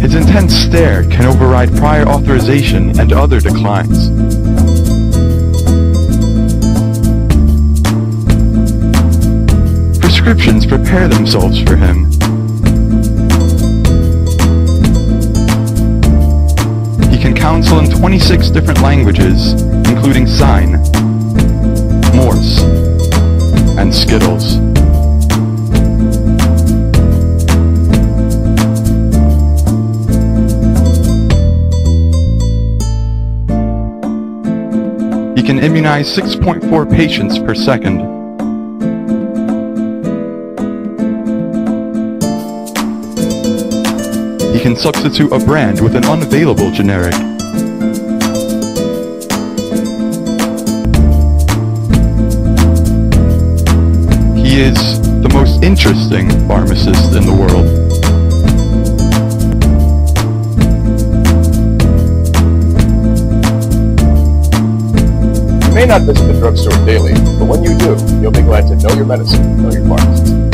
His intense stare can override prior authorization and other declines. Prescriptions prepare themselves for him. He can counsel in 26 different languages, including Sign, He can immunize 6.4 patients per second. He can substitute a brand with an unavailable generic. He is the most interesting pharmacist in the world. May not visit the drugstore daily, but when you do, you'll be glad to know your medicine, know your pharmacist.